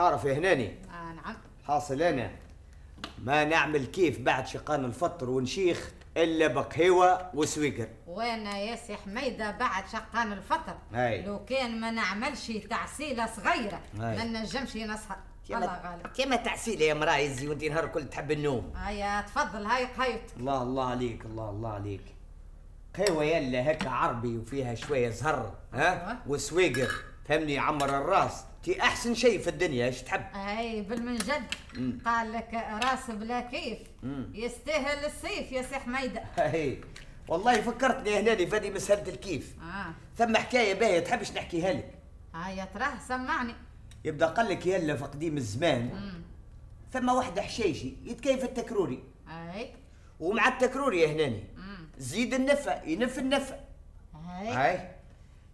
تعرف يا هناني؟ آه نعم. حاصل أنا. ما نعمل كيف بعد شقان الفطر ونشيخ إلا بقهوه وسويقر. وأنا يا سي حميده بعد شقان الفطر؟ هاي. لو كان ما نعملش تعسيلة صغيرة هاي. ما نجمش نسهر. الله غالب. كيما تعسيلة يا مرا يزي وانت نهار الكل تحب النوم. هيا تفضل هاي قهيت الله الله عليك الله الله عليك. قهوة يلا هكا عربي وفيها شوية زهر ها؟ أيوة. وسويقر. فهمني عمر الراس. تي أحسن شيء في الدنيا إيش تحب؟ أي بالمنجد. قال لك راس بلا كيف. يستاهل السيف يا سي حميدة. هي والله فكرتني هنا فادي مسألة الكيف. آه. ثم حكاية باهية تحبش نحكيها لك؟ هيا تراه سمعني. يبدأ قال لك يلا في قديم الزمان. مم. ثم واحد حشيشي يتكيف التكروري؟ أي. ومع التكروري يا هناني. زيد النفع ينف النفع. هاي هاي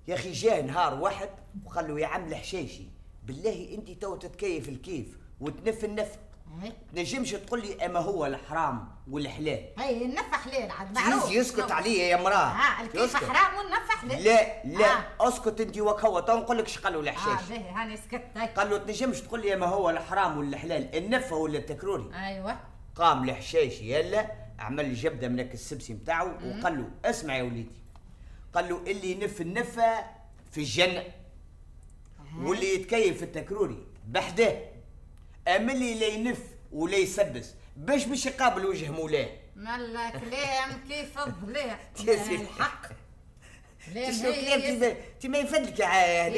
يا أخي جاء نهار واحد وقال له يا عم الحشيشي بالله انت تو تتكيف الكيف وتنف النفع هاي تنجمش تقول لي اما هو الحرام والحلال. هاي النفع حلال عاد معروف. يسكت عليا يا مراه آه الكيف يسكت. حرام والنفع حلال. لا لا آه. اسكت انت وكهوة تو نقول لك شقالوا آه الحشيش باهي هاني سكت. قال له تنجمش تقول لي ما هو الحرام ولا الحلال النفة ولا التكروري أيوه. قام الحشيش يلا عمل جبدة من السبسي نتاعو وقال له اسمع يا وليدي. قال له اللي ينف النفة في الجنة. واللي يتكيف في التكروري بحده. اللي لا ينف ولا يسبس باش باش يقابل وجه مولاه. ملا كلام كيف سيدي. الحق. كلام شنو هي- كلام ما يفدلك يا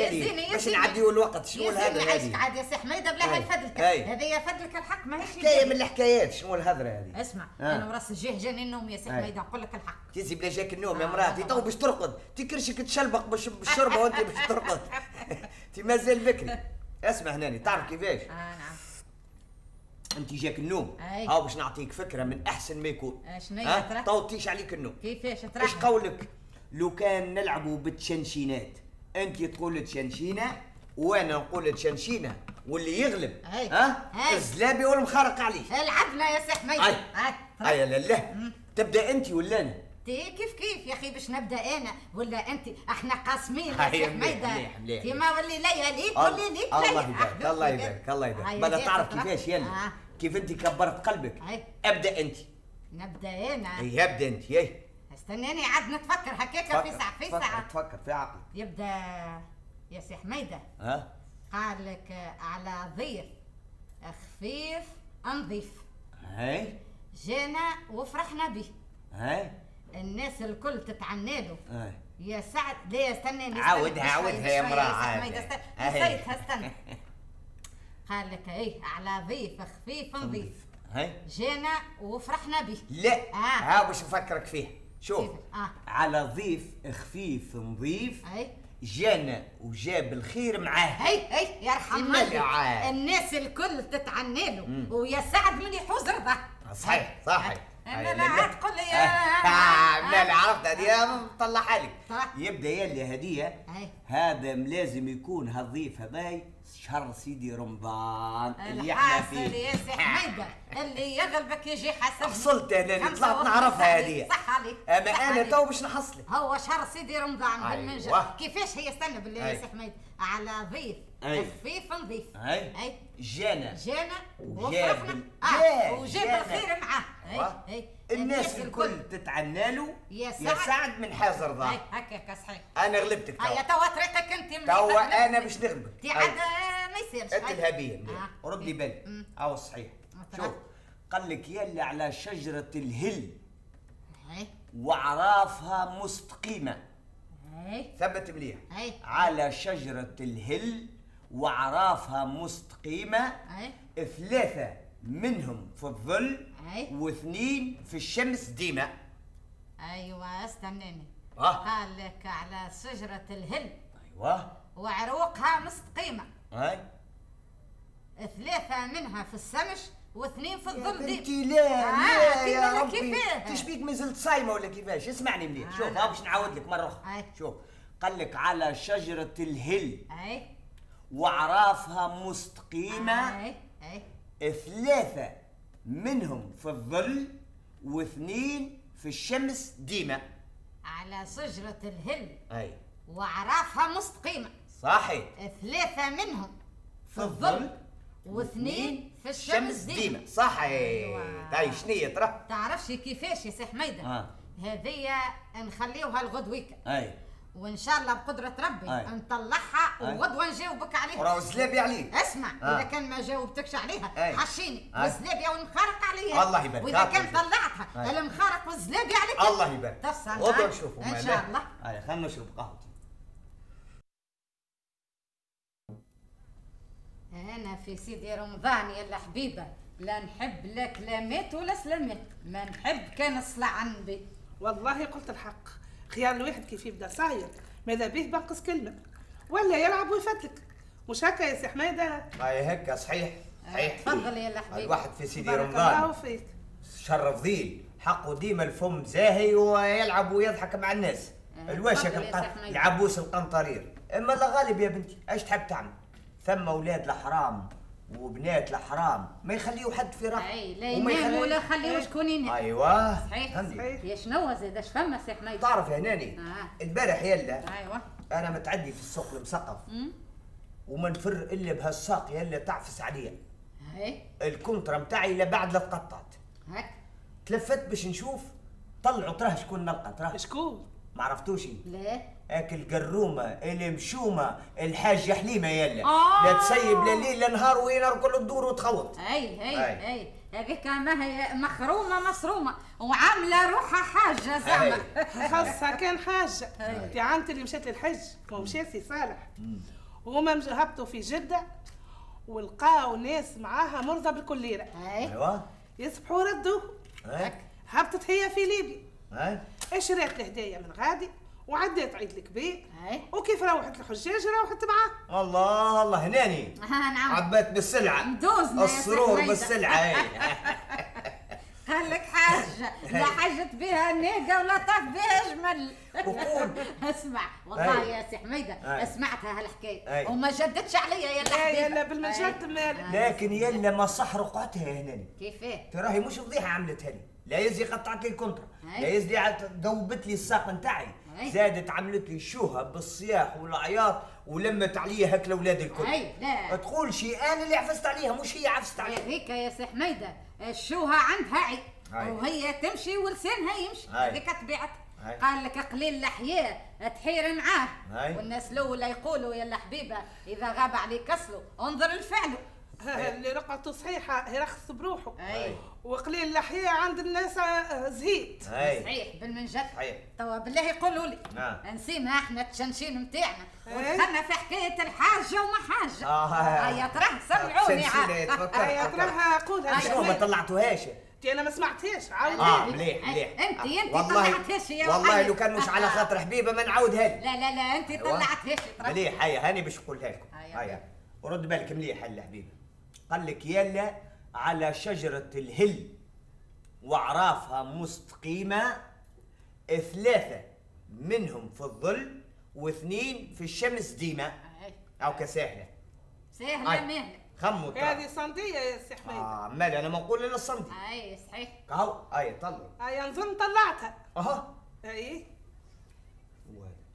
باش. نعديو الوقت شنو عايشك هذه عاد يا سي حميده بلا هاي. يفدلك. هذه يفدلك الحق ما هيش حكاية من الحكايات شنو الهدرة هذه اسمع آه. أنا وراس الجيه جاني النوم يا سي. حميده نقول لك الحق تيزي بلا جاك النوم يا آه، مراتي آه، تو آه. باش ترقد تي كرشك تشلبق بالشربه وانت باش ترقد تي مازال بكري اسمع هناني تعرف كيفاش آه نعم انت جاك النوم. هاو باش نعطيك فكرة من أحسن ما يكون آه، شنو هي؟ تو يطيش عليك النوم كيفاش تراه قولك لو كان نلعبوا بالتشنشينات انت تقول تشنشينة وأنا نقول تشنشينة واللي يغلب أي. ها أي. الزلابي والمخارق عليه لعبنا يا سي حميده هاي. هاي. هيا لا تبدأ انت ولا أنا كيف كيف يا أخي باش نبدأ أنا ولا أنت إحنا قاسمين يا حميده. كيما ولي ليا ليك ولي ليك الله. يبارك الله يبارك الله يبارك بدأ جات تعرف. كيفاش يلا آه. كيف انت كبرت قلبك هاي. ابدأ انت نبدأ أنا اي ابدأ انت ياي استناني عاد نتفكر هكاك في ساعة في ساعة. تفكر في عقلك. يبدأ يا سي حميدة. ها؟ قال لك على ضيف خفيف نظيف. هاي؟ جانا وفرحنا به. هاي؟ الناس الكل تتعنى له. يا سعد لا استناني عاودها- عاودها يا شوية مرا، سي عاد. حميدة، استنى. هاي. نسيتها استنى قال لك إيه على ضيف خفيف نظيف. هاي؟ جانا وفرحنا به. لا آه. ها باش نفكرك فيه. شوف؟ آه. على ضيف خفيف نظيف اي جانا وجاب الخير معاه هي هي يرحم والديك. العاد. الناس الكل تتعنى له ويا سعد من يحوز رضاه صحيح صحيح أنا لا عاد تقول لي يا لا لا عرفت هذه؟ طلعها لك. صح. يبدأ يلي هدية. هذا لازم يكون هالضيف هذاي شهر سيدي رمضان اللي إحنا فيه. يا سي حميدة. اللي يغلبك يجي حسب حصلت أنا طلعت نعرفها. هذه. صح عليك. أما أنا. تو باش نحصلك. هو شهر سيدي رمضان أيوة. كيفاش هي؟ استنى بالله يا. سي حميد. على ضيف. خفيف نظيف أي. جانا. جانا. وجاب وفرحنا. آه. جا- وجاب. الخير معاه. أيوة. اي أي. الناس الكل تتعنى له يا يا سعد. سعد من حازر اي ضاع هكاك صحيح أنا غلبتك هيا توا طريقك أنت. توا أنا باش نغلبك تي. عاد ما يصيرش أنت. الهبيه آه. مليح. ردي بالك مم. أو صحيح. شوف قال لك يلي على شجرة الهل هاي وأعرافها مستقيمة هاي ثبت مليح أي. على شجرة الهل وأعرافها مستقيمة ثلاثة منهم في الظل أي. واثنين في الشمس ديما. أيوه استناني آه. قال لك على شجرة الهل. أيوه. وعروقها مستقيمة. هاي ثلاثة منها في السمش واثنين في الظل دي بنتي لا آه، لا كيف يا ربي؟ تشبيك ما زلت صايمة ولا كيفاش؟ اسمعني مليح آه. شوف ها باش نعاود لك مرة أخرى. شوف قال لك على شجرة الهل. أي. واعرافها مستقيمة. أي أي. ثلاثة منهم في الظل واثنين في الشمس ديما. على شجرة الهل. أي. وعرافها مستقيمة. صحيح. ثلاثة منهم في الظل واثنين في الشمس ديما. صح أيوة. طيب شنية ترى؟ تعرفش كيفاش يا سي حميده آه. هذيا نخليوها الغدويكا. أي. وإن شاء الله بقدرة ربي أي. نطلعها. وغدوه نجاوبك عليها وراه سلابي عليك اسمع آه. إذا كان ما جاوبتكش عليها أي. حشيني أي. والزلابيه ونخرق عليها الله يبارك. وإذا كان. طلعتها أي. المخارق والزلابيه عليك الله يبارك تفصل غدوة معاك. نشوفوا إن شاء. الله هاي خلينا نشرب قهوة أنا في سيدي رمضان يا حبيبة لا نحب لا كلامات ولا سلامات ما نحب كان الصلاة عن النبي والله قلت الحق خيار الواحد كيف يبدأ صاير ماذا به بنقص كلمة. ولا يلعب ويفتلك. مش هكا يا سي حميده هاي هكا صحيح. صحيح. تفضل يا حبيبي. الواحد في سيدي رمضان. الله فيك. شرف ذيل. حقه ديما الفم زاهي ويلعب ويضحك مع الناس. آه، حميد. العبوس القنطرير. إما لا غالب يا بنتي. إيش تحب تعمل؟ ثم أولاد الحرام وبنات الحرام ما يخليوا حد في راحه أي لا وما ينام ولا يخليو شكون ينام. أيوه صحيح. صحيح. يا شنو زاد اش فما سي حميد تعرف يا ناني آه. البارح يلا أيوه. أنا متعدي في السوق المسقف أمم. وما نفر إلا بهالساق يلا تعفس عليا. هاي الكونترا متاعي لا بعد لا تقطعت هاك. تلفت باش نشوف طلعوا تراه شكون نلقى تراه شكون؟ ما عرفتوش. لا. هاك القرومة المشومة الحاجة حليمة يلا. آه. لا تسيب لا ليل لا نهار وين كل تدور وتخوط. أي أي. أي. أي. هذيك ما هي مخرومة مصرومة. وعاملة روحها حاجة زعما. خاصها كان حاجة. أي. انت عمتي اللي مشات للحج ومشى سي صالح وهما هبطوا في جدة ولقاو ناس معاها مرضى بالكليرة. أي. أيوه. يصبحوا ردوه هاك هبطت هي في ليبيا. هاي اشرات الهدايا من غادي؟ وعدات عيد الكبير اي وكيف روحت الحجاج؟ روحت معاه. الله الله هناني. ها نعم. عبات بالسلعة. ندوزنا السرور. بالسلعة اي قال لك حاجة. لا حاجت بها ناقه ولا طاف بها جمل. اسمع. والله أي. يا سي حميدة أي. سمعتها هالحكاية. وما جدتش عليا يا لا يلا بالمجد مالك لكن يلا ما صح رقعتها يا هناني. كيفاه تراهي مش فضيحة عملتها لي. لا يزي قطعت لي الكونترا. لا يزي ذوبت لي الساق نتاعي. أي. زادت عملت لي الشوهه بالصياح والعياط ولمت عليا هك الاولاد الكل أي، لا. تقول شي أنا اللي عفست عليها مش هي عفست عليها هذيك يا سي حميدة الشوهة عندها عي أي. وهي تمشي ولسانها يمشي. هذيك طبيعتها. قال لك قليل الأحياء تحير معاه أي. والناس الاولى يقولوا يا حبيبة إذا غاب عليك اصله انظر لفعله اللي رقعته صحيحة يرخص بروحه اي وقليل الأحياء عند الناس آه، زهيد هاي صحيح بالمنجد صحيح. توا بالله يقولوا لي نعم. نسينا إحنا التشنشين نتاعنا إيه. ودخلنا في حكاية الحاجة وما حاجة آه. هيا تراه سمعوني عاد. هيا تراها قولها شنو ما طلعتوهاش انت أنا ما سمعتهاش عاود آه. مليح مليح أنت- أنت والله طلعتهاش يا والله. لو كان مش على خاطر حبيبة ما نعاودها لا لا لا انت أيوة. طلعت ترى مليح هيا هاني باش نقولها لكم هيا. ورد بالك مليح هلا حبيبي قال لك يلا على شجرة الهل وأعرافها مستقيمة ثلاثة منهم في الظل واثنين في الشمس ديما. أو هاي. مهلة. خموا ترى. هذه صندية يا سي حميد. آه مال أنا ما نقول إلا الصندي أي صحيح. كهو. هاي طلع. هيا نظن طلعتها. أها. أي.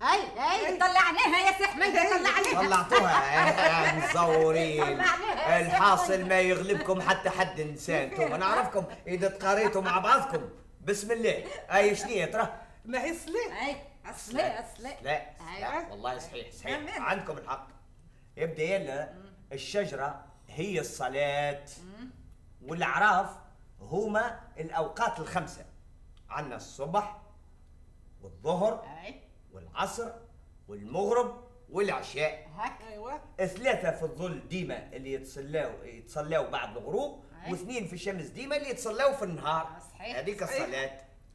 اي اي. طلعناها يا سي حميده طلعناها طلعتوها يا مزورين. الحاصل ما يغلبكم حتى حد انسان أنتم أنا أعرفكم إذا تقاريتوا مع بعضكم. بسم الله. أي شنية ترى؟ ما هي سليم أي اصلي اصلي لا والله صحيح صحيح. عندكم الحق. يبدأ يلا. الشجرة هي الصلاة. والأعراف هما الأوقات الخمسة. عندنا الصبح والظهر أي. والعصر والمغرب والعشاء. هك أيوه. ثلاثة في الظل ديما اللي يتصلاو يتصلاو بعد الغروب. واثنين في الشمس ديما اللي يتصلاو في النهار. آه، صحيح. هذيك صحيح. الصلاة.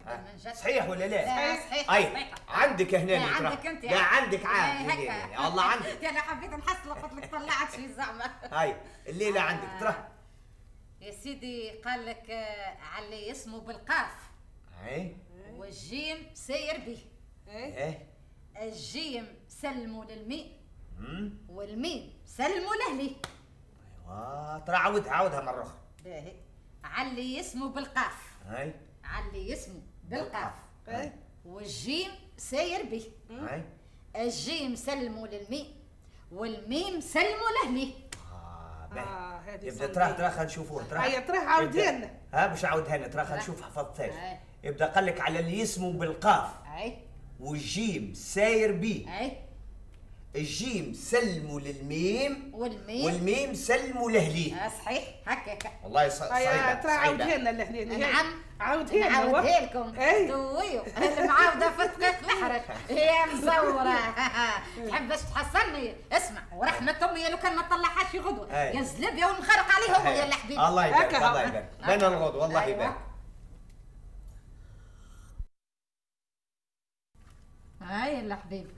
ها. من جد. صحيح ولا لا؟ لا صحيح. أي صحيح. عندك هنا لا. عندك أنت. لا عندك عاد. الله عندك. أنا حبيت نحصل قلت لك طلعت شي زعما هاي الليلة عندك ترى. يا سيدي قال لك آه، علي اسمه بالقاف. هاي والجيم ساير به اي إيه؟ الجيم سلموا للميم. والميم سلموا لهلي ايوا ترى عاودها عاودها مرة أخرى. باهي. علي اسمه بالقاف. هاي علي اسمه بالقاف. أي؟ والجيم ساير به. الجيم سلموا للميم والميم سلموا لهلي آه باهي. آه، يبدأ. تراه تراه خلينا نشوفوه تراه. هيا تراه عاودها لنا. ها باش عاودها لنا تراه خلينا نشوف حفظتهاش. يبدأ قال لك على اللي اسمه بالقاف. أي؟ والجيم ساير بيه. أي. الجيم سلموا للميم والميم. والميم سلموا لهليه آه، صحيح. هكاك والله ص- صعيبة ترى عاودها لنا لهنا نعم. عاودها لنا نعاودها لكم دويو. المعاودة في دقيق الحرج يا مزورة تحب باش تحصلني؟ اسمع. ورحمة امي لو كان ما طلعهاش غدوة أي. يا زلب يا ونخرق عليه امي يا حبيبي الله يبارك هكا الله. يبارك. بين الغد والله أيوة. يبارك. هاي يا حبيبي.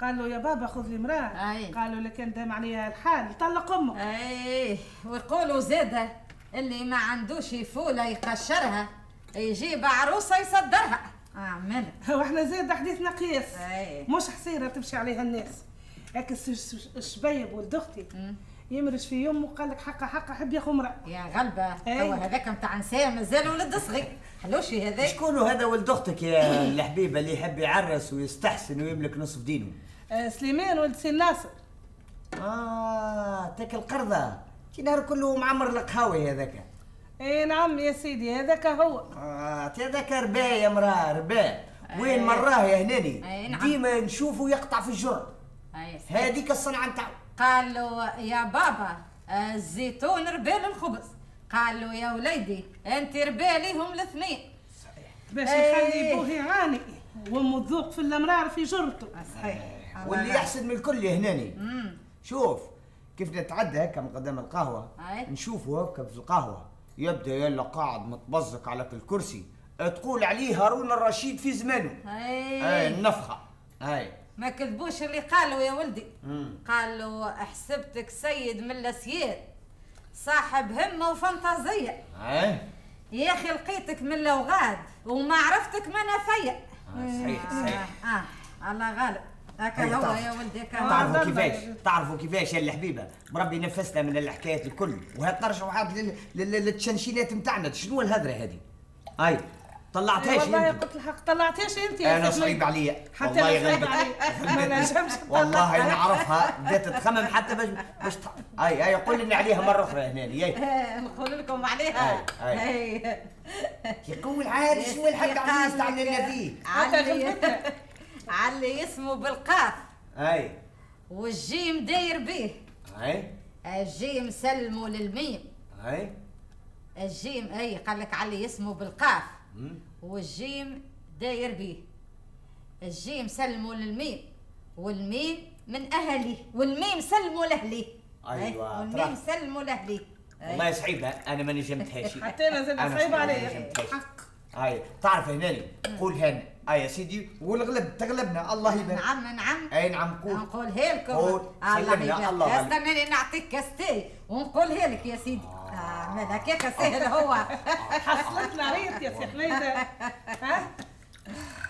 قالوا يا بابا خذ لي مراه أي. قالوا لك كان دام عليها الحال. طلق أمك. إيه ويقولوا زادة اللي ما عندوش فولة يقشرها يجيب عروسة يصدرها. اعمل وإحنا زاد حديثنا قياس إيه. مش حصيرة تمشي عليها الناس. الس- الشبيب ولد أختي يمرش في يوم وقال لك حقه حقه حب ياخذ امرأة. يا غلبة. أي. هو هذاك متاع نساء مازال ولد صغير. حلوشي هذا شكون هذا ولد أختك يا الحبيبه اللي يحب يعرس ويستحسن ويملك نصف دينه؟ آه سليمان ولد سي ناصر. آه تاك القرضة. تي نهار كله معمر القهاوي هذاك. اي نعم يا سيدي هذاك هو. آه هذاك رباه يا مراه رباه وين مراه يا هناني؟ أي نعم. ديما نشوفه يقطع في الجر صحيح. هذيك الصنعة نتاعو. قال له يا بابا آه، الزيتون ربال الخبز قال له يا وليدي انت رباليهم الاثنين. باش إيه. يخلي بوه يعاني. وامه تذوق في الامرار في جرته. صحيح. واللي احسن من الكل يا هناني. امم شوف كيف نتعدى هكا من قدام القهوة. أي. نشوفه هكا في القهوة. يبدأ يلا قاعد متبزق على الكرسي. تقول عليه هارون الرشيد في زمانه. أي. أي النفخة. أي. ما كذبوش اللي قالوا يا ولدي. قالوا حسبتك سيد من الأسياد. صاحب همه وفانتازيه اي يا أخي لقيتك من لوغاد وما عرفتك منافيه آه، صحيح صحيح. آه, آه. الله غالب. هكا هي هو يا ولدي هكا تعرفوا كيفاش؟ تعرفوا كيفاش يا الحبيبة؟ بربي نفسنا من الحكايات الكل. وهي ترجعوا عاد لل- لل- للتشنشينات نتاعنا شنو الهدرة هذه أي. طلعتهاش والله أنت. قلت الحق طلعتيش أنت يا أنا. صعيب عليا حتى والله صعيب غلبت علي ما نجمش والله نعرفها بدات تخمم حتى باش باش اي أي قول لنا عليها مرة أخرى هنا أي. آه، نقول لكم عليها. أي، أي. يقول عاد شنو الحق عزيز تعملنا فيه؟ علي. علي اسمه بالقاف. أي. والجيم داير به. أي. الجيم سلموا للميم. أي. الجيم أي قال لك علي اسمه بالقاف. والجيم داير به الجيم سلموا للميم والميم من أهلي والميم سلموا لأهلي. أيوة، والميم. سلموا لأهلي. والله صعيبة أنا ما نجمتهاش حتى أنا زاد أنا صعيب صراحة علي. حق. هاي تعرف هناني قول هنا. أي يا سيدي والغلب تغلبنا. الله يبارك. نعم نعم. أي نعم قول. نقولها لكم قول. الله سلمنا، يبارك. استناني نعطيك كاس تاي. ونقولها لك يا سيدي. آه هكاك سهل هو؟ حصلتنا عيط يا سي حميده ها؟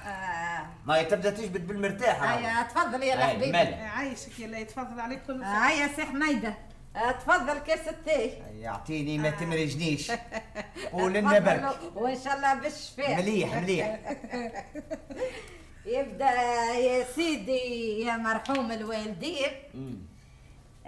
آه ما هي تبدأ تجبد بالمرتاح هيا تفضل يا حبيبي؟ عايشك يا الله يتفضل عليك كل خير هيا سي حميده آه، تفضل كاس التاي يعطيني ما تمرجنيش. قول لنا برك. وإن شاء الله بالشفاء. مليح مليح. يبدأ يا سيدي يا مرحوم الوالدين. مم.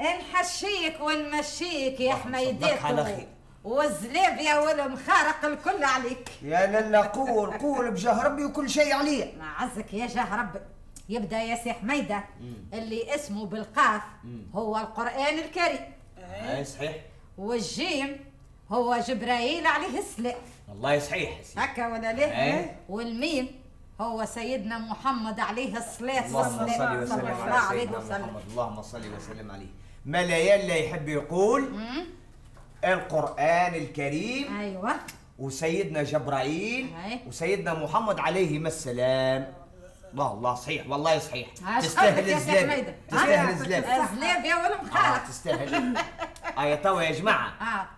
نحشيك ونمشيك يا صدقك على خير. والزلابيا والمخارق الكل عليك. يا لالا قول قول بجاه ربي وكل شيء عليا عزك يا جاه ربي يبدأ يا سي حميدة. اللي اسمه بالقاف هو القرآن الكريم. اي صحيح. والجيم هو جبرائيل عليه السلام. والله صحيح. هكا ولا ليه؟ إيه. والميم هو سيدنا محمد عليه الصلاة اللهم صل وسلم الله على سيدنا محمد. اللهم صل وسلم عليه. ما لا يلا يحب يقول مم. القرآن الكريم أيوه. وسيدنا جبرائيل أي. وسيدنا محمد عليهما السلام. الله الله صحيح والله صحيح. تستاهل الزلاب. تستاهل آه. الزلاب الزلاب يا آه والمخالق تستاهل. آه توا يا جماعة.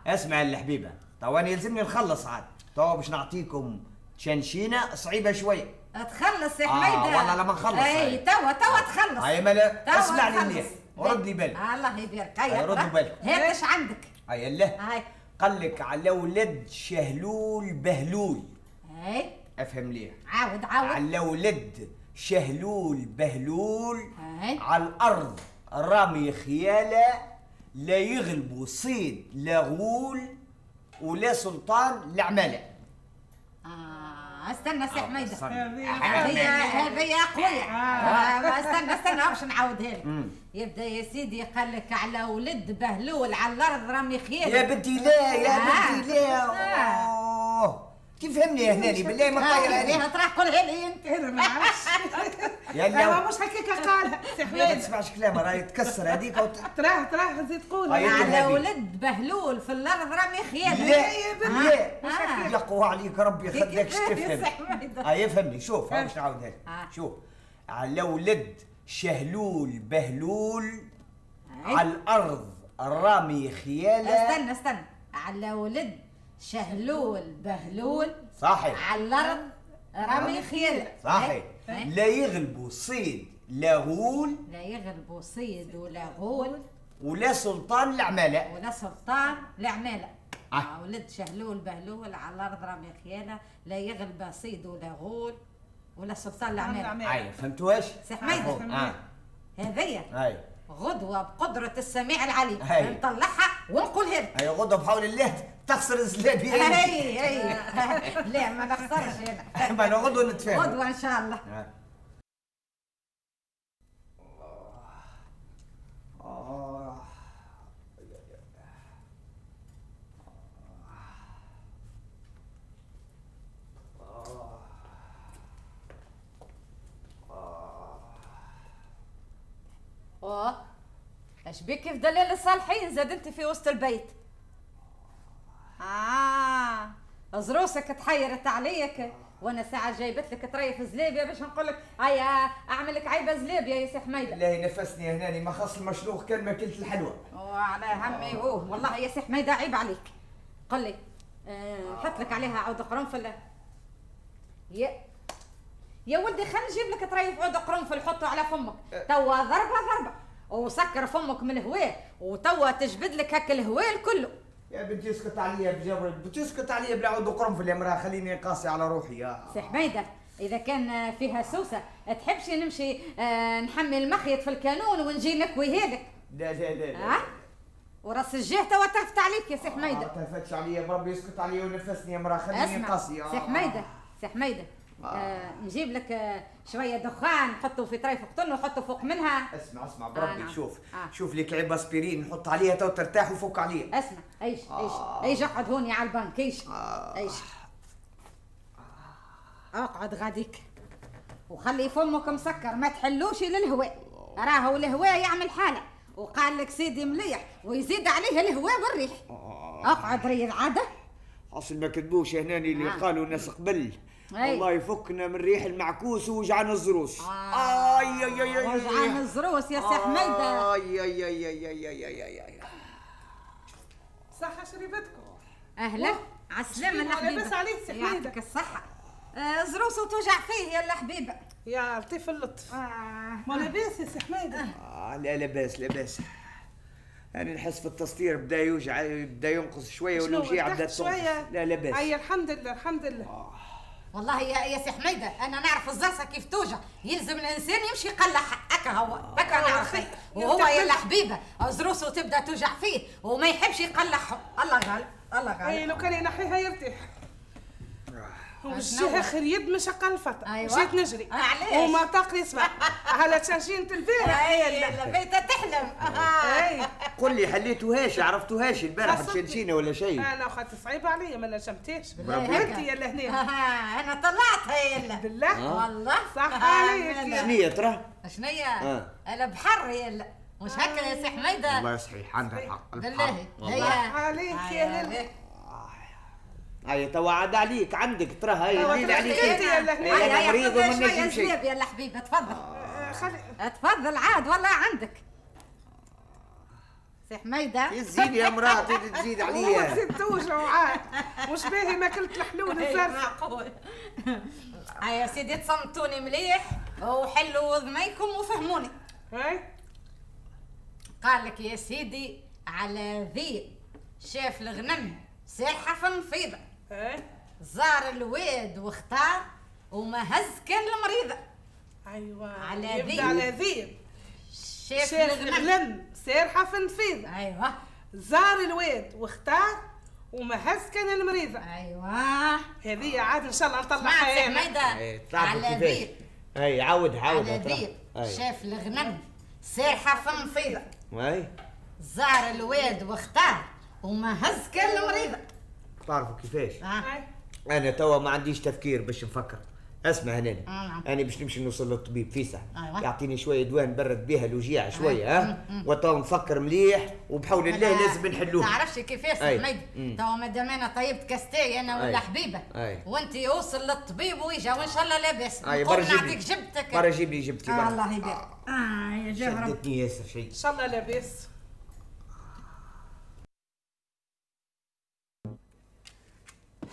آه. اسمع الحبيبة. توا أنا يلزمني نخلص عاد. توا باش نعطيكم تشنشينة صعيبة شوي. تخلص يا آه، حميدة. والله لما نخلص. أي. توا توا تخلص. هاي ملا اسمعني. مليح ورد لي بالك. آه، الله يبارك. هيا ردوا بالك. هيك إيش عندك؟ هاي الله هاي. قال لك على ولد شهلول بهلول. هاي أفهم ليه؟ عاود عاود. على ولد شهلول بهلول هاي على الأرض. رامي خيالة لا يغلبوا صيد لا غول ولا سلطان العمالة آه استنى سي حميدة هذه هذه هذه قوية آه. آه، استنى استنى باش نعاودها لك؟ يبدأ يا سيدي قال لك على ولد بهلول على الأرض رامي خيال يا بنتي لا يا آه. بنتي لا آه. كيف فهمني يا هناني بالله ما طاير هذه عليك تروح قولها لي أنت أنا ما نعرفش يا ايوا لا مش هكاك قالها سي ما تسمعش كلامها راهي تكسر هذيك. تراه تراه زيد قول هيا. على. ولد بهلول في الأرض رامي خيال لا يا بنتي. لا آه. يقوى عليك ربي خليك كيف يا تفهم سي حميدة؟ آه يفهمني شوف ها باش نعاودها آه. شوف على ولد شهلول بهلول أي. على الأرض رامي خيالة. استنى استنى. على ولد شهلول بهلول صحيح. على الأرض رامي خيال صحيح. أي. لا يغلبوا صيد لا غول لا يغلبوا صيد ولا غول ولا سلطان العمالة ولا سلطان العمالة آه. ولد شهلول بهلول على الأرض رامي خيالة. لا يغلب صيد ولا غول ولا السلطان العمال أيوه فهمتوهاش؟ سي حميده آه. آه. هذيا أيوة. غدوة بقدرة السميع العلي. أيوة. نطلعها ونقولها لك اي أيوة، غدوة بحول الله تخسر الزلابي أي أي. لا ما نخسرش أنا غدوه نتفاهم غدوة إن شاء الله. آه. بك كيف دليل الصالحين زاد انت في وسط البيت. آه ضروسك تحيرت عليك وأنا ساعة جايبت لك طريف زلابية باش نقول لك هيا أعمل لك حبة زلابية يا سي حميدة. الله نفسني هناني ما خص المشلوخ كان ما كلت الحلوى. وعلى همي هو. والله يا سي حميدة عيب عليك. قل لي آه، نحط لك عليها عود قرنفل. يا يا ولدي خلينا نجيب لك طريف عود قرنفل حطه على فمك. توا ضربة ضربة. وسكر فمك من الهواء وتوا تجبد لك هك الهواء كله يا بنتي اسكت عليا بجاه ربي تسكت عليا بلا عود قرنفل يا مراه خليني قاسي على روحي. يا سي حميدة إذا كان فيها سوسة تحبش نمشي آه، نحمي المخيط في الكانون ونجي نكوي هذاك لا لا لا ها؟ وراس الجهة توا تهفت عليك يا سي ما حميدة تفتش عليا بربي اسكت عليا ونفسني يا مراه خليني قاسي. سي حميدة سي حميدة آه. نجيب لك آه شوية دخان نحطه في طريف قطن ونحطه فوق منها. اسمع اسمع آه، بربي نعم. شوف آه. شوف لك حبة أسبرين نحط عليها تو ترتاح وفوق عليا اسمع إيش إيش إيش اقعد هوني على البنك إيش إيش اقعد غاديك. وخلي فمك مسكر ما تحلوش للهواء. راهو الهواء يعمل حالة. وقال لك سيدي مليح ويزيد عليه الهواء بالريح. اقعد ريض عادة اصل ما كذبوش هناني اللي آه. قالوا الناس قبل. أي. الله يفكنا من ريح المعكوس ووجعنا الزروس آه. اي اي اي اي وجعان الضروس يا سي حميدة اي اي اي اي اي اي اي اي اي صحة شريبتكم أهلا عالسلامة شكرا، الحبيبة لاباس عليك سي حميدة. يعطيك الصحة آه، ضروس وتوجع فيه يا حبيبة يا لطيف اللطف آه. ما لاباس يا سي حميدة آه لا لاباس لاباس أنا نحس في التسطير بدا يوجع بدا ينقص شوية ارتحت بدات تنقص شوية لا لاباس اي الحمد لله الحمد لله والله يا يا سي حميدة أنا نعرف الزرصة كيف توجع يلزم الإنسان يمشي يقلع هكا هو هكا هو نعرف خير. وهو يا منه. حبيبة زروسه تبدأ توجع فيه وما يحبش يقلعهم الله غالب الله اي غالب لو كان ينحيها يرتاح؟ وجهها خير يد مش قلفت أيوة. مشيت نجري. آه، علاش؟ وما طاق يسمع على تشاشينة البارح أي البيتة تحلم. اي قل لي حليتوهاش عرفتوهاش البارح. بشنشينه ولا شيء؟ أنا خاطر صعيب عليا ما نجمتيش بالله انت. يا لهنا آه، أنا طلعتها يلا بالله. والله. صح عليك. شنية ترى؟ شنية؟ آه. البحر يلا مش هكا يا سي حميدة؟ والله صحيح عندها الحق. بالله هي عليك يا. لك. هاي توا عاد عليك عندك ترى هاي ترى عليك. انت أنا مريض وما شوية نجم شيء. زلاب يا حبيبة تفضل آه، خلي تفضل عاد والله عندك. سي حميدة تزيد يا مراه تزيد عليا. زيد توجع وعاد. مش باهي ما كلت الحلول معقول. هيا يا سيدي تصمتوني مليح وحلوا ذميكم وفهموني. هاي. قال لك يا سيدي على ذي شاف الغنم ساحة في نفيضة زار الواد واختار وما هز كان المريضة أيوه على يبدأ ذي. على ذي. شاف, الغنم. سارحة في نفيذة أيوه. زار الواد واختار وما هز كان المريضة. أيوه. هذه عاد إن شاء الله نطلع سمعت يا حيانا حميدة إيه، تعرفوا على ذيب اي عاود عاود على. ذيب أي. شاف الغنم سارحة في نفيضة اي زار الواد واختار وما هز كان المريضة تعرفوا كيفاش؟ آه. أنا توا ما عنديش تفكير باش نفكر. اسمع هنا. آه، نعم. أنا باش نمشي نوصل للطبيب فيسع أيوة. يعطيني شوية دواء نبرد بها الوجيع شوية أيوة. ها وتوا نفكر مليح وبحول الله لازم نحلوه تعرفش كيفاش. حميد. توا مادام أنا طيبت كاستاي أنا. ولا حبيبة. وأنت يوصل للطبيب ويجا وإن شاء الله لاباس. نقول نعطيك جبتك. برا جيب لي جبتي آه برا. الله يبارك. آه يا جهرم شدتني ياسر شيء. إن شاء الله لاباس.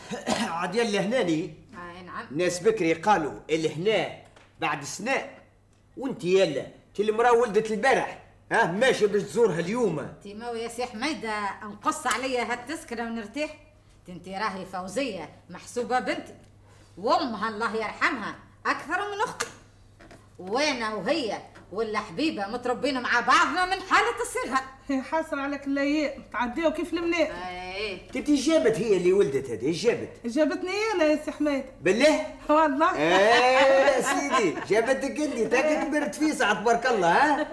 عاد يلا هناني. اي نعم. ناس بكري قالوا الهنا بعد سنة وانت يلا انت المرأة ولدت البارح. ها ماشي باش تزورها اليوم. تيمو يا سي حميدة انقص عليا هالتسكرة ونرتاح. انت راهي فوزية محسوبة بنتي وامها الله يرحمها أكثر من أختي. وأنا وهي ولا حبيبة متربين مع بعضنا من حالة الصغر حاسر عليك الأيام تعديو كيف المناء إيه. انت جابت هي اللي ولدت هذه إيش جابت. جابتني أنا يا سي حميد. بالله؟ والله. إيه سيدي جابتك انت تاك كبرت فيسع تبارك الله ها؟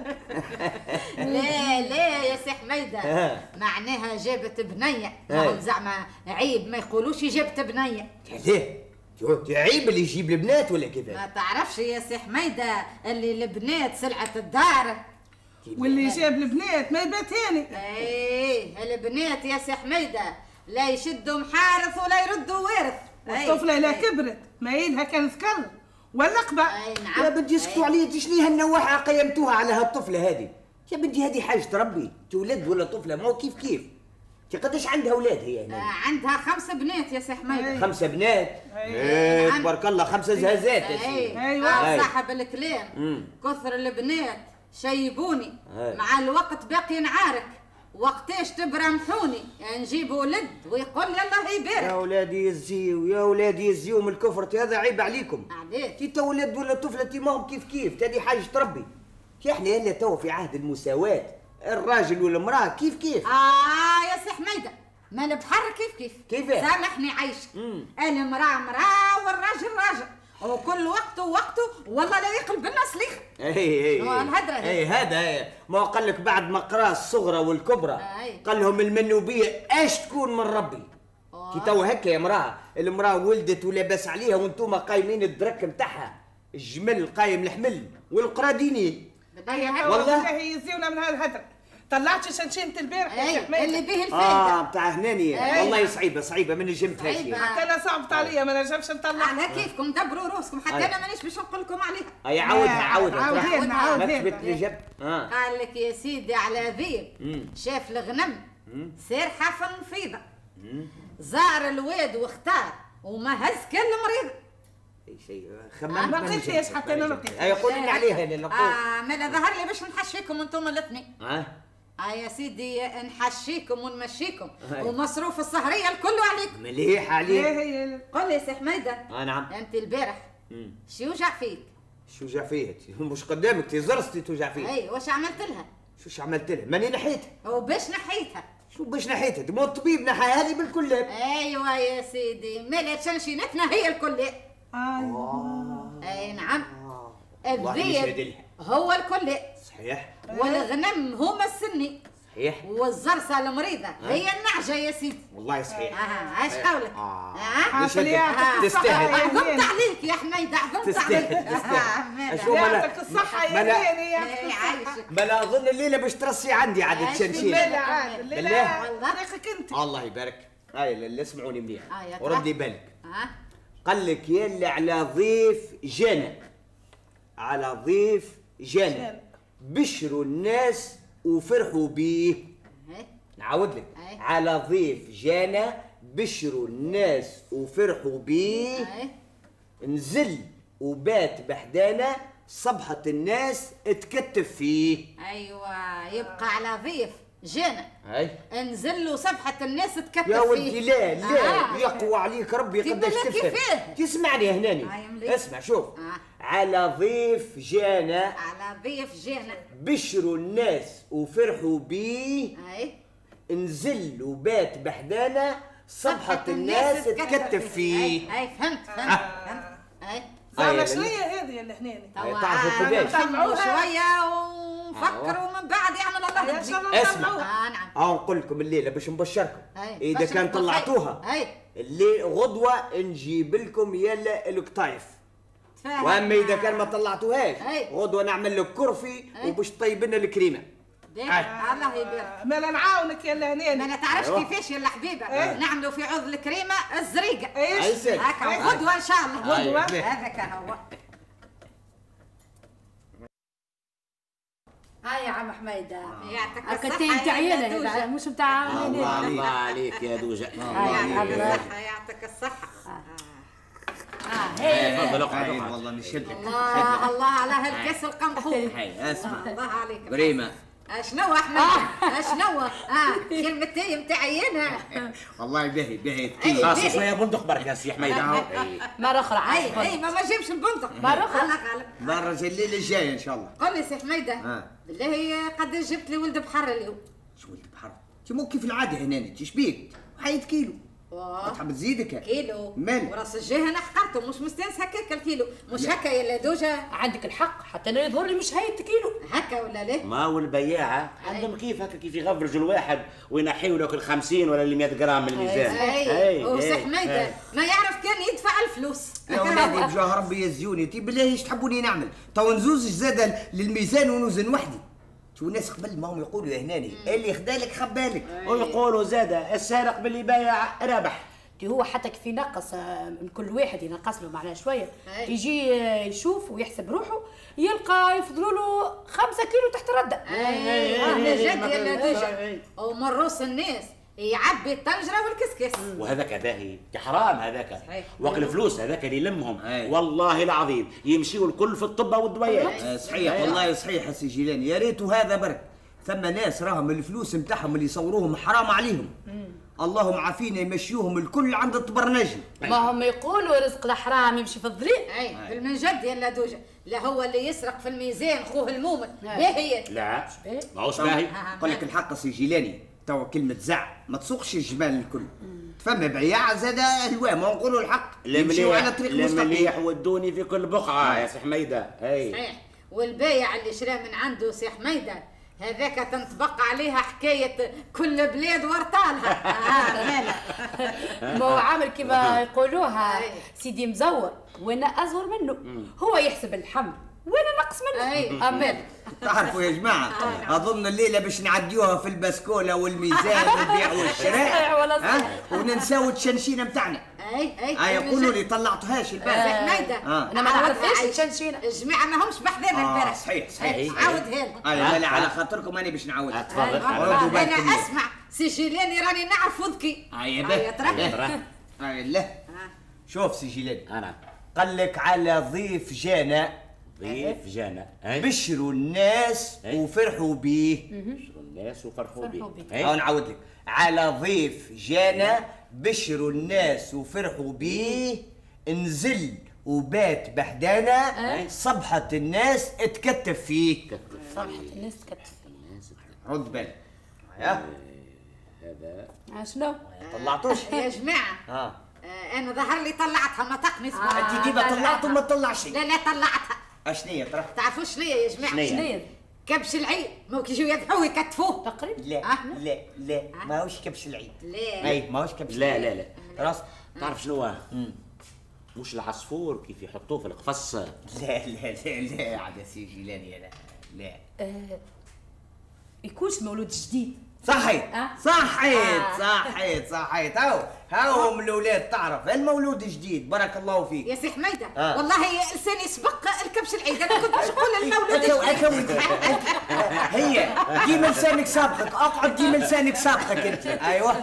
لا لا يا سي حميدة آه. معناها جابت بنية. آه. هم زعما عيب ما يقولوش جابت بنية. ليه؟ عيب اللي يجيب البنات ولا كيف؟ ما تعرفش يا سي حميدة اللي البنات سلعة الدار. واللي جاب البنات ما يبات هاني. إيه البنات يا سي حميدة لا يشدوا محارث ولا يردوا وارث. أي، الطفلة لا. كبرت ما يلها كان ذكر ولا قبع. أي نعم يا بنتي اسكتوا أي. علي شنو هالنواحة قيمتوها على هالطفلة هذه؟ يا بنتي هذه حاجة تربي تولد ولا طفلة؟ ما هو كيف كيف؟ قداش عندها أولاد هي آه، هنا عندها خمس بنات يا سي حميدة أي. خمسة بنات. إيه. تبارك الله خمسة زهازات يا أي سيدي أيوة. آه، أي. صاحب الكلام مم. كثر البنات شيبوني أي. مع الوقت باقي نعارك وقتاش تبرمحوني نجيب ولد ويقول لي الله يا يبارك اولادي يزيو يا اولادي يزيو من الكفر هذا عيب عليكم عليك كي تولد ولا طفلة تي ماهم كيف كيف تادي حاجة تربي كي إحنا يلا تو في عهد المساواة الراجل والمرأة كيف كيف آه يا سي حميدة ما البحر كيف كيف كيفاه؟ سامحني عايشك مم. المرأة مرأة والراجل راجل وكل وقته وقته والله لا يقلب لنا سليخ إي إي هو الهدرة هذه. إي هذا. ما هو قال لك بعد ما قرأ الصغرى والكبرى أي. قال لهم المنوبية إيش تكون من ربي آه. كي تو هكا يا امرأة المراه ولدت ولاباس عليها وأنتم قايمين الدرك نتاعها الجمل قايم الحمل والقراديني والله. يزيونا من هالهدرة طلعتي شنشينة البارح يا حميد اللي به آه الفايدة بتاع هناني. أي. والله صعيبة صعيبة من نجمتهاش. حتى أنا صعبت عليا ما نجمش نطلع. على كيفكم؟ دبروا روسكم. حتى. أنا مانيش باش نقول لكم عليها. أي عاودها عاودها. عاود ترى. هنا عاود ما تثبت لي هنا جب آه. قال لك يا سيدي على ذيب. شاف الغنم. سير حفن فيضة. زار الواد واختار وما هز كل مريض. أي شيء. آه، خممت ما نجمتها. حتى أنا ما قلت. أي قولي لي عليها اللي نقول آه ما ظهر لي باش نحشيكم أنتم الاثنين. آه. آه يا سيدي نحشيكم ونمشيكم. ومصروف السهرية الكل عليكم مليح إيه عليك هي قل لي يا سي حميدة آه نعم أنت البارح. شو يوجع فيك؟ شو فيها تي؟ مش قدامك تي زرستي توجع فيها إي واش عملت لها؟ شوش عملت لها ماني نحيتها وباش نحيتها؟ شو باش نحيتها مو الطبيب نحاها لي بالكلاب أيوه يا سيدي مالت شنشينتنا هي الكل آه. أي نعم آه. الذيب. هو الكل صحيح؟ والغنم هما السني. صحيح. والزرسة المريضة هي النعجة يا سيدي. والله صحيح. آه إيش قولك؟ آه. آه ليش حافل يعطيك هادلها؟ الصحة تستاهل. يا عظمت. عليك يا حميدة عظمت عليك. تستاهل آه، يعطيك الصحة ما يا لا- زين عايشك. بلا أظن الليلة باش ترصي عندي عاد تشنشين. الليلة عاد بالله. طريقك أنت. الله يبارك. هاي اللي اسمعوني مليح آه،. وردي بالك. آه. قال لك يا اللي على ضيف جانا على ضيف جانا. بشروا الناس وفرحوا بيه. نعاود لك. على ضيف جانا بشروا الناس وفرحوا بيه. نزل وبات بحدانا صبحت الناس تكتف فيه. أيوه يبقى على ضيف. جانا هاي نزلوا صفحة الناس تكتب يا ولدي فيه. لا لا آه. يقوى عليك ربي قداش لك تفهم؟ تسمعني يا آه، هناني مليح. اسمع شوف. آه. على ضيف جانا. على ضيف جانا. بشروا الناس وفرحوا بيه أي. نزل وبات بحدانا. صبحة الناس تكتف فيه. أي, أي فهمت فهمت فهمت. أي. زعما. شنو هي هذه يا الهناني توا تعرفوا كيفاش؟ نخمموا سمعوها. شوية ونفكروا من بعد يعمل الله. شباب اسمع. آه نعم آه نقول لكم الليلة باش نبشركم أي، إذا كان. طلعتوها أي. اللي غدوة نجيب لكم يلا القطايف تفاهم. وأما إذا كان ما طلعتوهاش. غدوة نعمل لك كرفي. وباش طيب لنا الكريمة. الله يبارك ما لا نعاونك يا ما الهناني نتعرفش أيوة. كيفاش يا الحبيبه إيه. نعملوا في عوض الكريمة الزريقة إيش. هكا أي. غدوة إن شاء الله غدوة. أي. هذاك هو هاي يا عم حميدة. يعطيك هكا الصحة. هذا مش متاع الله الله عليك يا دوجة. يعطيك الله. الصحة يعطيك الصحة. آه. هي. تفضل اقعد والله نشد لك الله الله على هالكاس القنقور هاي اسمع. الله عليك. بريمة. شنو أحمد؟ شنو آه كلمتين متعينها والله باهي باهي أي. خاص شوية بندق برك يا سي حميدة أي. مرة أخرى أي أي ما ما جيبش البندق. مرة أخرى. الله غالب مرة الليلة الجاية إن شاء الله. قل لي سي حميده آه. بالله قد جبت لي ولد بحر اليوم. شو ولد بحر؟ انت مو كيف العادة هنا انت شبيك حيد كيلو. تحب تزيدك. كيلو. مال. وراس الجهة أنا حقرته مش مستانس هكاك الكيلو. مش هكا يا دوجة. عندك الحق حتى أنا يظهر لي مش هاي كيلو. هكا ولا ليه ما والبياعة عندهم كيف هكا؟ كيف يغفرج الواحد وينحيوا لك ال 50 ولا ال 100 جرام من الميزان. أي. وسي أي. حميده ما يعرف كان يدفع الفلوس. يا ولادي بجاه ربي يزيوني. تي بالله إيش تحبوني نعمل. تو نزوز زاد للميزان ونوزن وحدي. شو الناس قبل ما هم يقولوا يا هناني؟ اللي خدالك خبالك ويقولوا زاد السارق باللي بايع ربح. دي هو حتى كيف ينقص آه، من كل واحد ينقص له معناه شوية. أي. يجي آه، يشوف ويحسب روحه يلقى يفضلوا له خمسة كيلو تحت ردة. أي. والله جد يا دوجه ومن روس الناس. يعبي الطنجرة والكسكس. وهذاك باهي حرام هذاك. صحيح. وقت الفلوس هذاك اللي يلمهم. والله العظيم. يمشيوا الكل في الطب والدويات صحيح. والله صحيح يا سي جيلاني. يا ريت هذا برك. ثم ناس راهم الفلوس نتاعهم اللي يصوروهم حرام عليهم. اللهم عافينا يمشيوهم الكل عند الطبرنجي ما هم يقولوا رزق الحرام يمشي في الظليل أي. من جد يا دوجه لا هو اللي يسرق في الميزان خوه المومن باهي. لا. باهي؟ ماهوش باهي. قال لك الحق سي جيلاني. توا كلمة زع ما تسوقش الجبال الكل. تفهم بياع زاد الوا ما نقولوا الحق يمشيوا على طريق المليح مستقيم. ودوني في كل بقعة يا سي حميدة اي صحيح. والبايع اللي شرا من عنده سي حميده هذاك تنطبق عليها حكاية كل بلاد ورطالها آه ما هو عامل كما يقولوها. سيدي مزور وأنا أزور منه. هو يحسب الحمل. وأنا نقص منه؟ أي. امال تعرفوا يا جماعة أظن الليلة باش نعديوها في البسكولة والميزان والبيع والشراء. وننساو التشنشينة متاعنا أي أي. آه من يقولوا. لي طلعتوهاش البارح. حميده آه. أنا ما عاودها نعرفهاش عايش. الشنشينة. الجماعة ما همش بحذانا آه البارح. صحيح صحيح صحيح. عاودها لنا لا لا آه. على خاطركم أنا باش نعاود. تفضل. أنا. أسمع. سي جيلاني راني نعرف ذكي أي أي، به ترى. أي لا. شوف سي جيلاني أنا. قال لك على ضيف جانا ضيف جانا. اي بشروا الناس. وفرحوا بيه. بشروا الناس وفرحوا بيه. أو اي نعاود لك. على ضيف جانا بشروا الناس وفرحوا بيه. نزل وبات بحدانا. أي. صبحت الناس اتكتف فيه. صراحة الناس تكتف رد بالك هذا. آه، شنو؟ طلعتوش. يا جماعة. آه. آه، أنا ظهر لي طلعتها ما تقني اسمها أنت ديما طلعت وما تطلعش. لا لا طلعتها. اشنية ترى؟ تعرفوا شنو هي يا جماعة؟ شنية؟ شنو هي؟ كبش العيد. ما كيجيو يذبحوه يكتفوه تقريبا. لا آه. لا لا. ماهوش كبش العيد. لا. أي ماهوش كبش لا. لا لا. خلاص تعرف شنو هو؟ مش العصفور كيف يحطوه في القفص؟ لا لا لا لا عاد سي جيلاني لا لا آه، يكونش مولود جديد. صحيت أه؟ صحيت آه. صحيت صحيت هاو هاهم الأولاد تعرف المولود جديد بارك الله فيك يا سي حميدة آه. والله لساني سبق الكبش العيد أنا كنت باش نقول المولود. أكو- هي ديما لسانك سابقك أقعد ديما لسانك سابقك أنت أيوه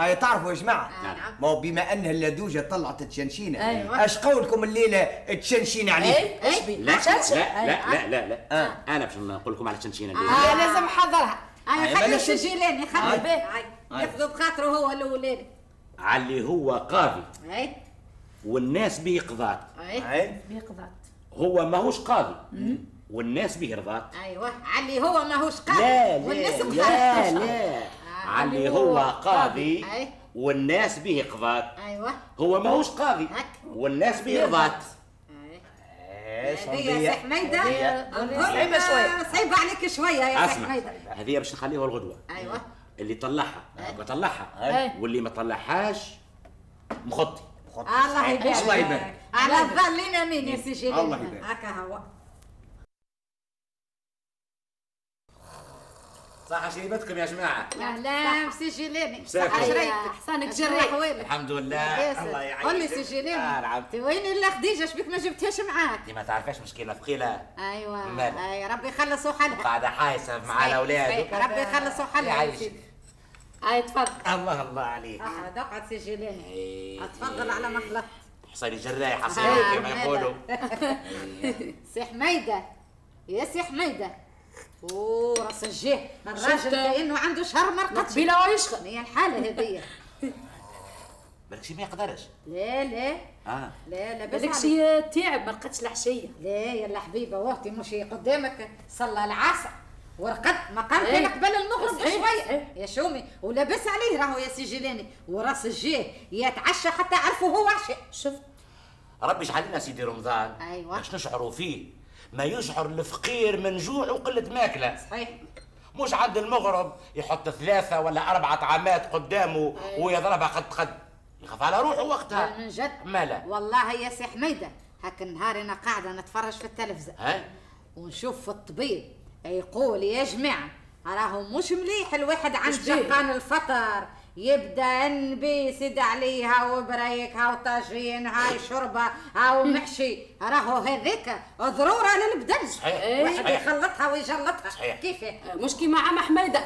أي تعرفوا يا جماعة نعم. ما هو بما أن اللدوجة طلعت تشنشينة أيوة. أش قولكم الليلة تشنشين عليه اي إيش بي؟ لا؟ لا. لا لا لا لا آه. أنا باش نقول لكم على التنشينه اللي آه، لازم حضرها هاي خلي السجلاني خلي. به هاي هاي. ياخذ بخاطره هو الاولاني علي هو قاضي. هاي والناس به قضاة هاي هاي بيقضات. هو ماهوش قاضي. والناس به رضات أيوه. علي هو ماهوش قاضي. لا والناس لا لا مخالفة. لا. آه، علي هو قاضي. والناس به قضاة أيوه. هو ماهوش قاضي. والناس به رضات. إيه، هذه صندية. يا سي حميدة صندية. صعيبة شوية. صعيبة عليك شوية يا حميدة هذه باش نخليها الغدوة. أيوه. اللي طلعها. بطلعها أي. واللي ما طلعهاش مخطي. الله يبارك. الله يبارك. على ظلنا مين يا سي جيلان الله يبارك. هكا هو. صح شيبتكم يا جماعة؟ جيلاني مساك صح. شريتك. حسانك شري جري. حوالك الحمد لله. الله يعينك. قول لي سي آه نعم وين إلا خديجة؟ شبيك ما جبتهاش معاك دي ما تعرفش مشكلة ثقيلة. أيوه. مالها؟ أي ربي يخلصوا حالها قاعدة حايسة مع الأولاد. ربي يخلصوا حالها يا يعيشك. هاي تفضل. الله الله عليك. اقعد اقعد سي جيلاني إيه. أتفضل على مخلط. حصيني جراي حصيني آه، كما؟ يقولوا. سي حميده يا سي حميده أوه راس الجه؟ الراجل كأنه عنده شهر ما رقدش مقبلة ويشخن هي الحالة هذيا بالك شي ما يقدرش لا لا. آه. لا لا بس بالك عليك. شي تعب ما لقيتش العشية لا يلا حبيبة وقتي مش قدامك. صلى العصر. ورقد ما قام إيه. قبل المغرب بشوية. صحيح. يا شومي ولابس عليه راهو يا سي جيلاني. وراس الجاه يتعشى حتى عرفوا هو عشاء شفت؟ ربي يجعل لنا سيدي رمضان. أيوة. باش نشعروا فيه. ما يشعر الفقير من جوع وقلة ماكلة. صحيح. مش عند المغرب يحط ثلاثة ولا أربعة طعامات قدامه ويضربها قد قد. يخاف على روحه وقتها. من جد؟ مالا والله يا سي حميدة هاك النهار أنا قاعدة نتفرج في التلفزة. ها؟ ونشوف الطبيب يقول يا جماعة راهو مش مليح الواحد عند. جقان الفطر. يبدأ نبي يسد عليها وبريكها وطاجينها شربة أو محشي. راهو هذيك ضرورة للبدن. صحيح واحد صحيح. يخلطها ويجلطها. صحيح. كيف؟ مش كيما عم حميدة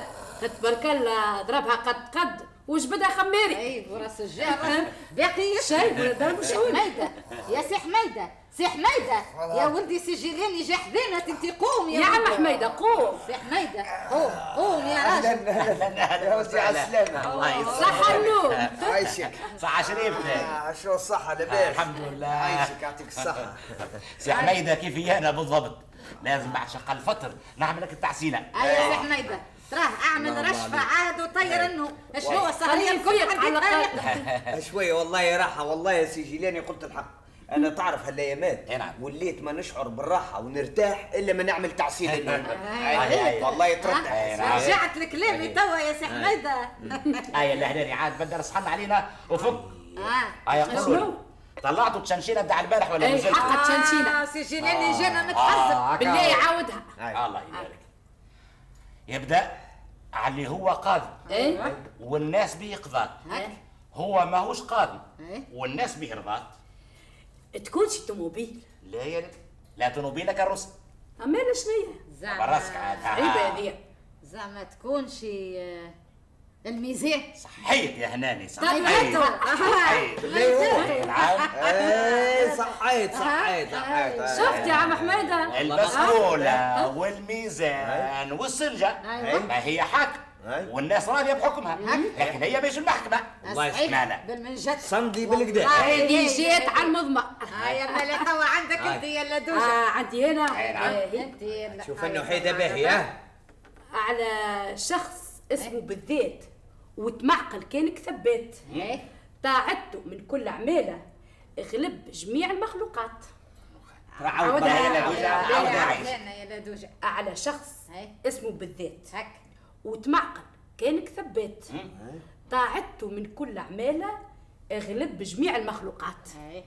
تبارك الله ضربها قد قد. وجبدها خميري؟ اي وراس الجار باقي ولا ضرب حميدة. يا سي حميدة. سي حميده يا ولدي سي جيلاني جا حذينا انت قوم يا يا عم. حميدة قوم. سي حميده قوم قوم يا راجل. أهلا أهلا يا ودي على. السلامة. الله يسلمك. صح النوم. عايشك. صح شريبتك آه، شو الصحة لاباس الحمد لله. عايشك يعطيك الصحة. سي حميدة كيفي أنا بالضبط. لازم بعد شقان الفطر نعمل لك التحسينة. أيوه سي حميده تراه أعمل رشفة عاد وطير النوم. شنو السهريه خليه الكل على. شوية والله راحة والله يا سي جيلاني قلت الحق. أنا تعرف هالأيامات إي نعم. وليت ما نشعر بالراحة ونرتاح إلا ما نعمل تعسيل النوم. أي- أي. والله يترتح أي نعم. رجعت لكلامي توا يا سي حميدة. آية اللهلاني عاد بدنا رصحنا علينا وفك. آه؟ قولوا طلعتوا تشنشينة بتاع البارح ولا نزلتوا؟ حق. حقت شنشينة. آه، سي جيلاني جانا آه، متحزب هكا بالله. يعاودها. الله يبارك. يبدأ على اللي هو قاضي إيه. والناس به قضاة هك هو ماهوش قاضي إيه. والناس به رضاة تكون شي طوموبيل. لا يا ريت. لا تنوبيلك الرسل أما أنا شنية براسك عاد. زعما عيبة هذيا زعما تكون شي آه، الميزان. صحيت يا هناني صحيت. صحيت. ليه هو إيه، نعم. إيه صحيت صحيت صحيت. شفت يا عم حميدة البسكولة والميزان. والسنجة. أيوة. ما هي حاكم. والناس راضية بحكمها. لكن هي مش المحكمة. صحيح مالا بالمنجد صندي بالكدا هذه جيت على المضمى هاي مالي توا عندك أنت يلا دوجة. آه عندي هنا. نعم. أنت شوف أنه حيدة باهي ها على شخص اسمه بالذات وتمعقل كان كثبات. طاعته من كل عمالة. غلب جميع المخلوقات. عاود بها يا لدوجة عاود عايش عاودنا يلا دوجة على شخص. اسمه بالذات. هك وتمعقل. كان كثبات طاعته من كل عمالة غلب جميع المخلوقات. إيه.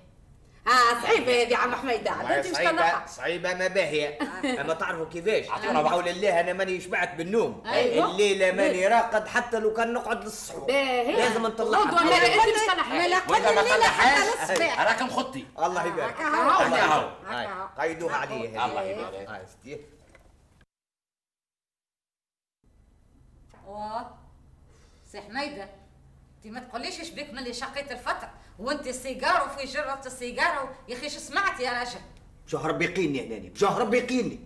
آه صعيبة هذه عم والله انت مش طلعها صعيبة ما باهية. اما تعرفوا كيفاش. أعطونا وقت. حول الله أنا ماني شبعت بالنوم. أيوة. الليلة ماني راقد حتى لو كان نقعد للصحو. لازم نطلعها غدوة بالليل. لا أنت مش طلعها ما الليلة طلعهاش حتى للصباح. راك مخطي الله يبارك. هكا هو. هاي، هكا هو. قيدوها هذه. الله يبارك. أوه. سي حميدة انت ما تقوليش إيش بك ملي شقيت الفطر وانت السيجار وفي جرة السيجار يا أخي شو سمعت يا راجل؟ بشهر ربي يقيني هناني بشهر ربي يقيني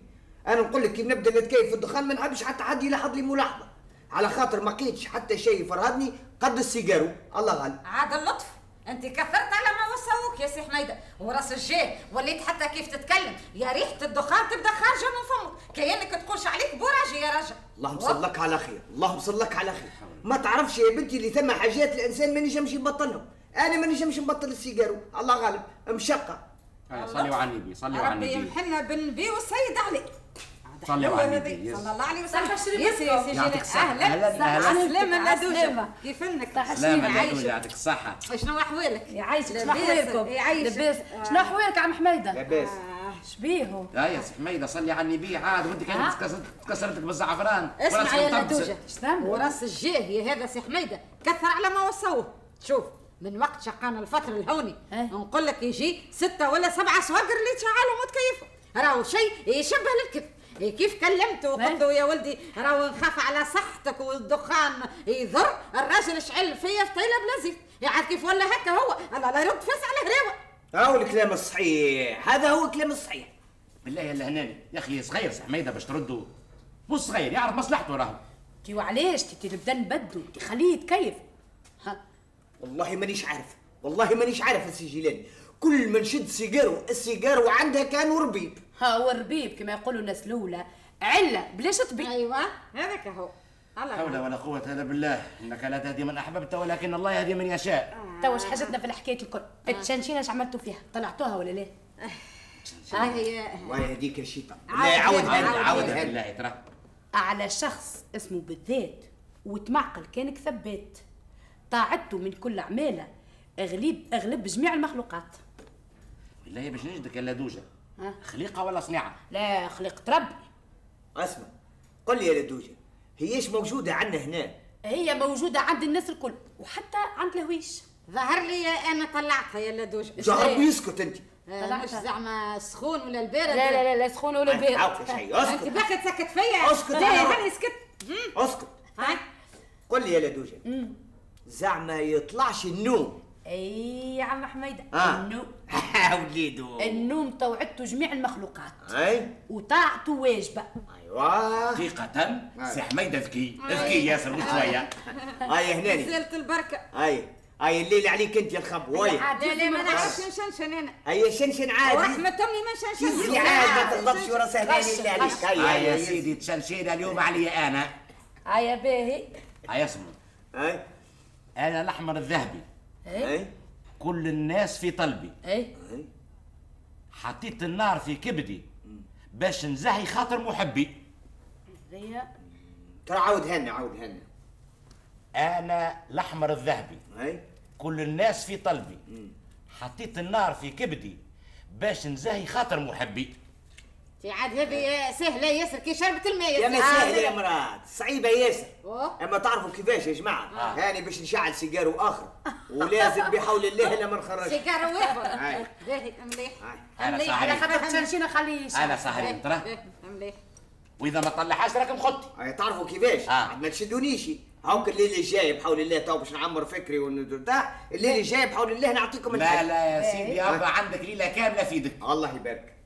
أنا نقول لك كي نبدأ نتكيف في الدخان ما نحبش حتى حد يلاحظ لي ملاحظة. على خاطر ما لقيتش حتى شيء يفرهدني قد السيجارو. الله غالب عاد اللطف. أنت كثرت على ما وصوك يا سي حميدة. ورأس الجاه وليت حتى كيف تتكلم. يا ريحة الدخان تبدأ خارجة من فمك. كانك تقولش عليك بوراجي يا رجل اللهم صلك على خير. اللهم صلك على خير. ما تعرفش يا بنتي اللي ثم حاجات الإنسان ما نجمش يبطلهم. أنا ما نجمش نبطل السيجارو. الله غالب. مشقة. آه، صلي على النبي صلي على ربي النبي. يمحلنا بالنبي والسيد علي صلي على. النبي صلى الله عليه وسلم يا جينا. الصحة. أهلا أهلاً، أهلاً. سلامة. خدوجة كيف إنك سلام عايشة. عليكم يعطيك الصحة شنو احوالك يعيشك شنو. احوالكم يعيشك. لاباس شنو احوالك عم حميدة لاباس شبيهو لا يا سي حميدة صلي على النبي عاد ودي كانت تكسرتك بالزعفران اسمع يا. خدوجة شنو؟ وراس الجاه يا هذا سي حميدة كثر على ما وصوه شوف من وقت شقان الفطر الهوني. نقول لك يجي ستة ولا سبعة صواقر اللي تشعلهم وتكيفوا راهو شيء يشبه للكذب كيف كلمته؟ وقلت له يا ولدي راهو نخاف على صحتك والدخان. يضر الراجل شعل فيا فتيلة بلا زيت يعني كيف ولا هكا هو؟ الله لا يرد فاس على هراوة هاو الكلام الصحيح. هذا هو الكلام الصحيح. بالله يا الهناني يا أخي صغير سي حميدة باش تردوا مو صغير يعرف مصلحته راهو. تي وعلاش؟ تي تبدا نبدو تي خليه يتكيف ها والله مانيش عارف. والله مانيش عارف يا سي جيلاني كل ما نشد سيجارو السيجارو عندها كان وربيب. ها هو الربيب كما يقولوا الناس الأولى. علة بلاش تبي أيوه. هذاك هو. لا حول ولا قوة إلا بالله. إنك لا تهدي من أحببت ولكن الله يهدي من يشاء. توا واش حاجتنا في الحكاية الكل. التشنشينه اش عملتوا فيها طلعتوها ولا لا؟ الله يهديك يا شيطان عاود لا عاود عاود بالله ترى. على شخص اسمه بالذات وتمعقل كأنك ثبات طاعته من كل أعماله. اغلب أغلب جميع المخلوقات. بالله باش نجدك يا لدوجة ها؟ خليقة ولا صناعة لا خلقت ربي. اسمع قل لي يا لدوجة هيش موجودة عندنا هنا؟ هي موجودة عند الناس الكل وحتى عند الهويش. ظهر لي أنا طلعتها يا لدوج جرب يسكت أنت. آه،. مش زعما سخون ولا البارد؟ لا لا لا لا سخون ولا ما بارد تعاود في شيء أنت اسكت باقي تسكت فيا. أسكت. لا هاني سكت أسكت. هاي. قل لي يا لدوجة زعما يطلعش النوم. اي يا عم حميده آه. النوم وليدو. النوم طوعته جميع المخلوقات. أي. وطاعته واجبة. أيوه. حقيقة سي حميدة ذكي ذكي ياسر مش شوية. أي هناني زلت البركة. أي. أي الليل عليك أنت يا الخب وي. لا لا ما نعرفش. نشنشن أنا أي شنشن عادي. ورحمة أمي ما نشنشن كيف عاد ما تغضبش ورا سهلاني اللي عليك. هيا هاي يا سيدي تشنشينا اليوم علي أنا. هيا باهي هاي اسمع أي. أنا الأحمر الذهبي. اي اي كل الناس في طلبي. اي اي حطيت النار في كبدي. باش نزهي خاطر محبي. ترى عاود هنا عاود هنا. أنا الأحمر الذهبي. اي كل الناس في طلبي. حطيت النار في كبدي. باش نزهي خاطر محبي. في عاد هذه سهلة ياسر كي شربت الماء يا ما سهل يا مرات صعيبة ياسر. أما تعرفوا كيفاش يا جماعة؟ هاني باش نشعل سيجارو اخر ولازم بحول الله لما نخرج. سيجارة واحد هاي. باهي مليح. أنا مليح. على خاطر خليه يشرب. أنا صحيح. ترى. مليح. وإذا ما طلعهاش راك مخطي هاي تعرفوا كيفاش؟ آه. عاد ما تشدونيش. هاوك الليل الجاي بحول الله تو باش نعمر فكري ونرتاح الليل الجاي بحول الله نعطيكم لا لا يا سيدي أبا عندك ليلة كاملة في يدك. الله يبارك.